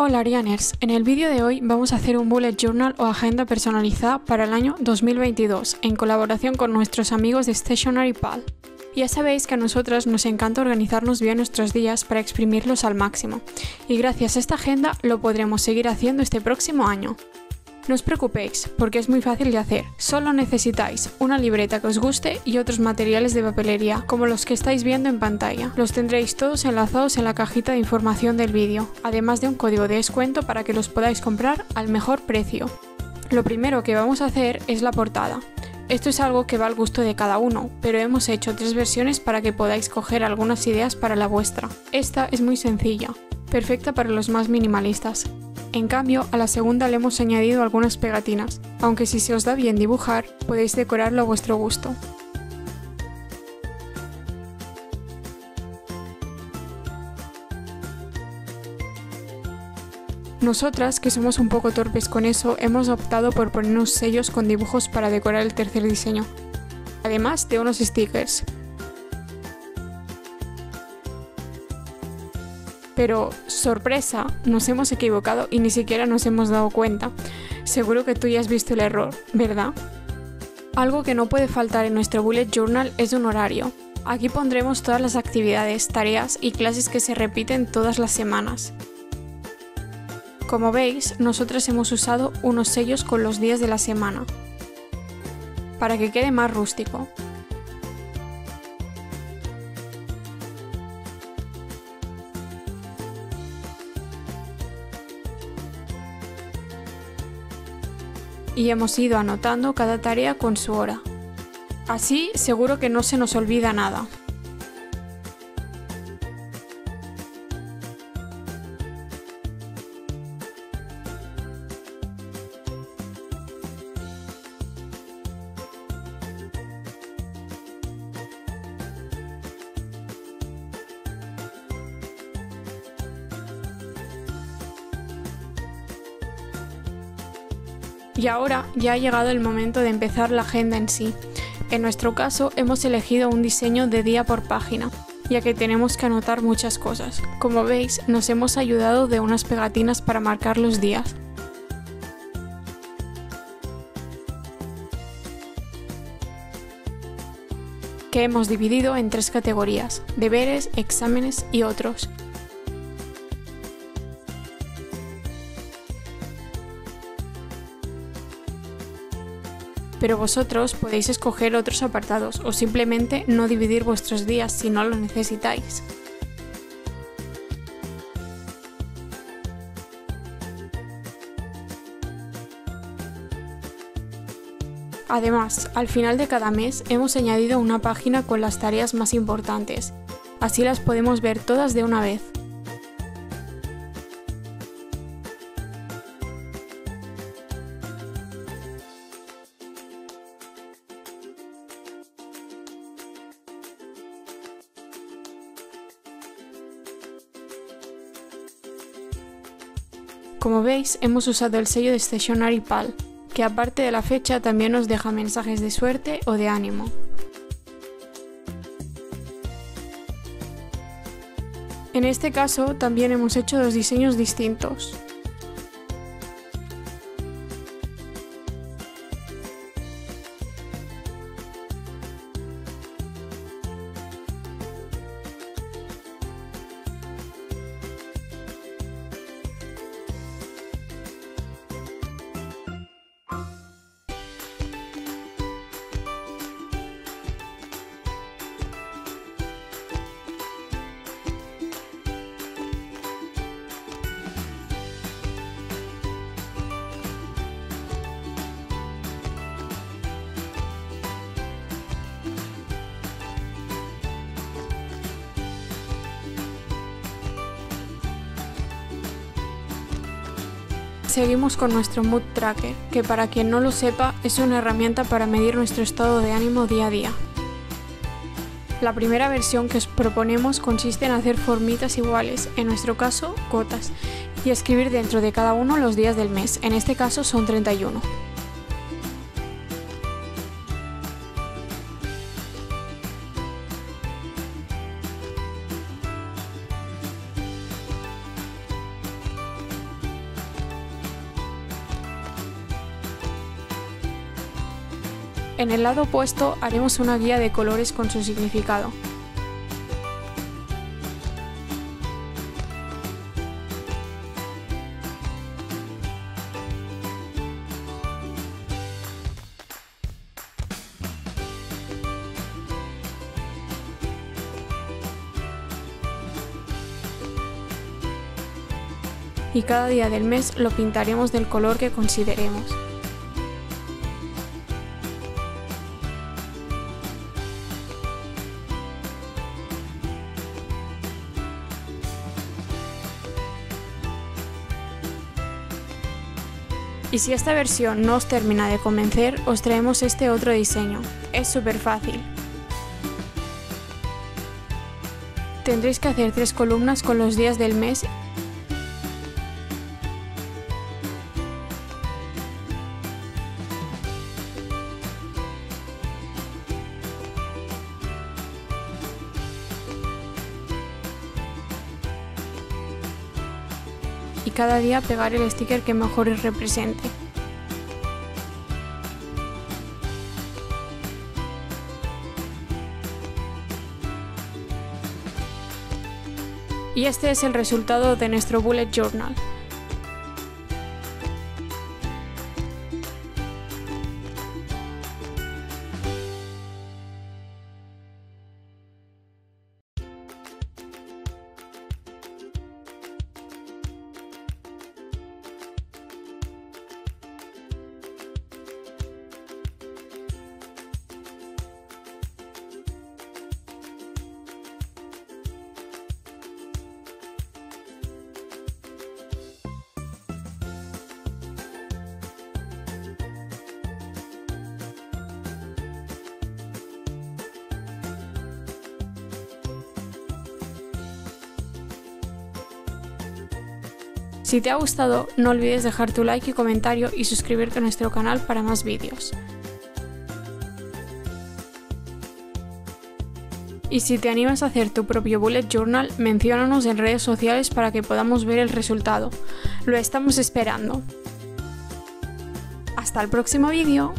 Hola Arianers, en el vídeo de hoy vamos a hacer un bullet journal o agenda personalizada para el año 2022 en colaboración con nuestros amigos de Stationery Pal. Ya sabéis que a nosotras nos encanta organizarnos bien nuestros días para exprimirlos al máximo, y gracias a esta agenda lo podremos seguir haciendo este próximo año. No os preocupéis, porque es muy fácil de hacer. Solo necesitáis una libreta que os guste y otros materiales de papelería, como los que estáis viendo en pantalla. Los tendréis todos enlazados en la cajita de información del vídeo, además de un código de descuento para que los podáis comprar al mejor precio. Lo primero que vamos a hacer es la portada. Esto es algo que va al gusto de cada uno, pero hemos hecho tres versiones para que podáis coger algunas ideas para la vuestra. Esta es muy sencilla, perfecta para los más minimalistas. En cambio, a la segunda le hemos añadido algunas pegatinas, aunque si se os da bien dibujar, podéis decorarlo a vuestro gusto. Nosotras, que somos un poco torpes con eso, hemos optado por poner unos sellos con dibujos para decorar el tercer diseño, además de unos stickers, Pero, sorpresa, nos hemos equivocado y ni siquiera nos hemos dado cuenta. Seguro que tú ya has visto el error, ¿verdad? Algo que no puede faltar en nuestro bullet journal es un horario. Aquí pondremos todas las actividades, tareas y clases que se repiten todas las semanas. Como veis, nosotros hemos usado unos sellos con los días de la semana, para que quede más rústico. Y hemos ido anotando cada tarea con su hora. Así seguro que no se nos olvida nada. Y ahora ya ha llegado el momento de empezar la agenda en sí. En nuestro caso hemos elegido un diseño de día por página, ya que tenemos que anotar muchas cosas. Como veis, nos hemos ayudado de unas pegatinas para marcar los días. que hemos dividido en tres categorías, deberes, exámenes y otros. Pero vosotros podéis escoger otros apartados o simplemente no dividir vuestros días si no lo necesitáis. Además, al final de cada mes hemos añadido una página con las tareas más importantes, así las podemos ver todas de una vez. Como veis, hemos usado el sello de Stationary Pal, que aparte de la fecha también nos deja mensajes de suerte o de ánimo. En este caso también hemos hecho dos diseños distintos. Seguimos con nuestro Mood Tracker, que para quien no lo sepa es una herramienta para medir nuestro estado de ánimo día a día. La primera versión que os proponemos consiste en hacer formitas iguales, en nuestro caso cotas, y escribir dentro de cada uno los días del mes, en este caso son 31. En el lado opuesto haremos una guía de colores con su significado. y cada día del mes lo pintaremos del color que consideremos. Y si esta versión no os termina de convencer, os traemos este otro diseño. Es súper fácil. Tendréis que hacer tres columnas con los días del mes y cada día pegar el sticker que mejor os represente. Y este es el resultado de nuestro bullet journal. Si te ha gustado, no olvides dejar tu like y comentario y suscribirte a nuestro canal para más vídeos. Y si te animas a hacer tu propio bullet journal, menciónanos en redes sociales para que podamos ver el resultado. Lo estamos esperando. Hasta el próximo vídeo.